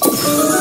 Oh.